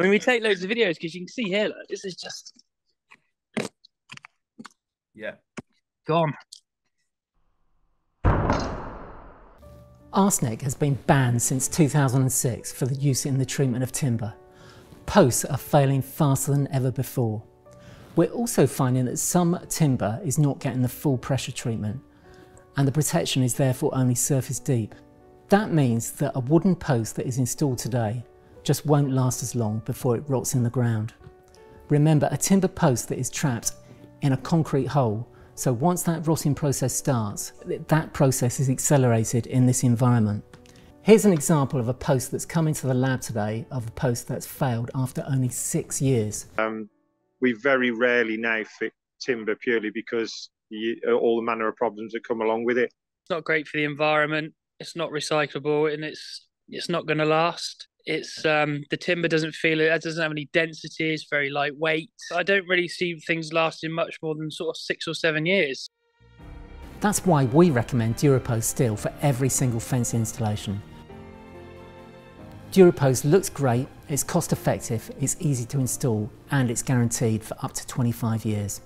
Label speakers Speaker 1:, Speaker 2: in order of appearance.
Speaker 1: I mean, we take loads of videos because you can see here, look, this is just
Speaker 2: Yeah.
Speaker 1: gone.
Speaker 3: Arsenic has been banned since 2006 for the use in the treatment of timber. Posts are failing faster than ever before. We're also finding that some timber is not getting the full pressure treatment and the protection is therefore only surface deep. That means that a wooden post that is installed today just won't last as long before it rots in the ground. Remember, a timber post that is trapped in a concrete hole, so once that rotting process starts, that process is accelerated in this environment. Here's an example of a post that's come into the lab today of a post that's failed after only six years.
Speaker 4: Um, we very rarely now fit timber purely because you, all the manner of problems that come along with it.
Speaker 1: It's not great for the environment. It's not recyclable, and it's it's not going to last. It's um, the timber doesn't feel it. Doesn't have any density. It's very lightweight. I don't really see things lasting much more than sort of six or seven years.
Speaker 3: That's why we recommend Durapost steel for every single fence installation. Durapost looks great, it's cost effective, it's easy to install, and it's guaranteed for up to 25 years.